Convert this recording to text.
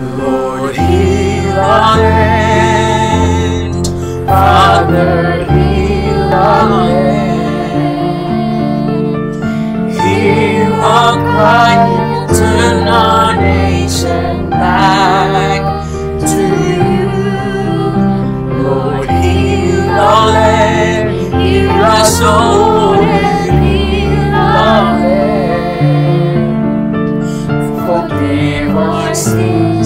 Lord, heal our land. Father, heal our land. Hear our cry, turn our nation back to you. Lord, heal our land, heal our soul, and heal our land. Forgive our sins